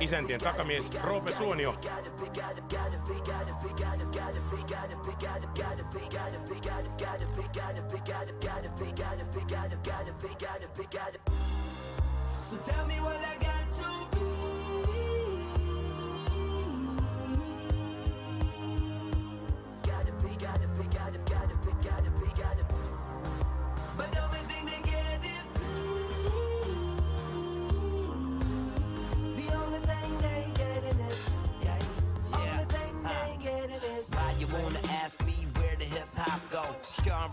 isäntien takamies Roope Suonio. So tell me what I got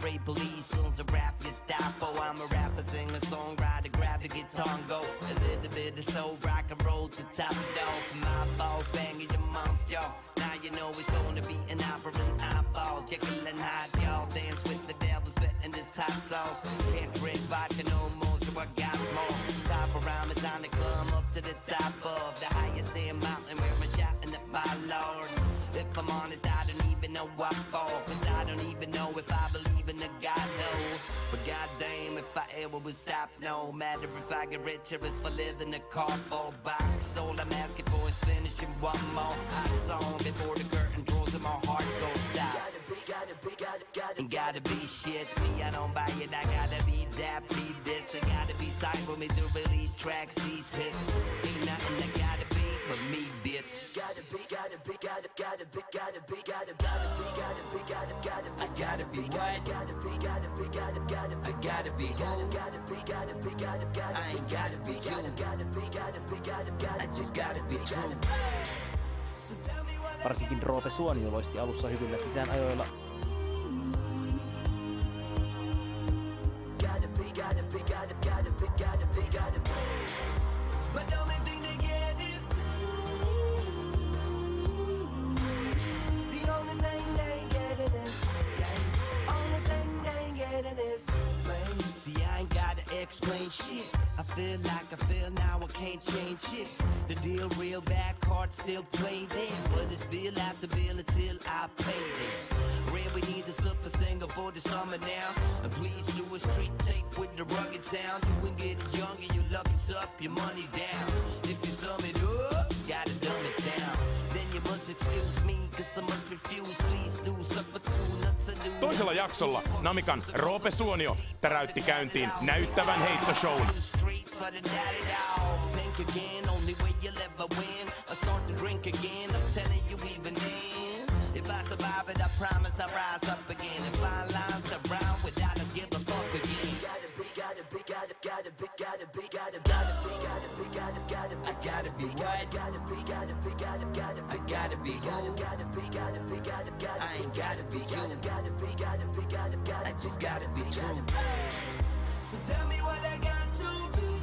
Ray Police, of rap. I'm a rapper, singer, songwriter, grab the guitar and go. A little bit of soul, rock and roll to top it off. My balls banging your mom's jaw. Now you know it's gonna be an opera and eyeball. Jekyll and Hyde, y'all dance with the devil, spitting this hot sauce. Can't drink vodka no more, so I got more. Top rhyme, it's time to climb up to the top of the highest damn mountain where I'm shouting at my Lord. If I'm honest, I don't even know what for. Cause I don't even know if I believe a God, no. But goddamn, if I ever would stop, no matter if I get richer, if I live in a cardboard box. All I'm asking for is finishing one more hot song before the curtain draws and my heart goes stop. Gotta be, gotta, gotta, And gotta be shit, me, I don't buy it, I gotta be that, be this. I gotta be signed with me to release tracks, these hits. Ain't nothing I gotta be, gotta be, gotta, gotta be, gotta be, gotta, gotta be. I gotta be what? Gotta be, gotta be, gotta, gotta be. I gotta be who? Gotta be, gotta be, gotta, gotta I ain't gotta be you. Gotta be, gotta be, gotta, gotta I just gotta be true. So tell me what I Varsinkin Roope Suonio loisti alussa hyvillä sisäänajoilla. gotta be, gotta be, gotta, gotta be, gotta See, I ain't gotta explain shit. I feel like I feel now, I can't change shit. The deal real bad, cards still played in. But it's bill after bill until I pay it. Real, we need a super single for the summer now. And please do a street tape with the rugged town. You ain't getting young and your luck is up, your money down. If Toisella jaksolla Namikan Roope Suonio täräytti käyntiin näyttävän heittoshown. Too street for the daddy dog. Think again, only way you'll ever win. I start to drink again, I'm telling you even then. If I survive it, I promise I'll rise up again. And find lines to rhyme without a give a fuck again. Gotta be, gotta be, gotta, gotta be, gotta be, gotta, gotta be, gotta be, gotta, gotta be. I gotta be? Gotta be, gotta be, gotta, gotta be. I gotta be who? Gotta be, gotta be, gotta, gotta I ain't gotta be you. Gotta be, gotta be, gotta, gotta I just gotta be true. So tell me what I got to be.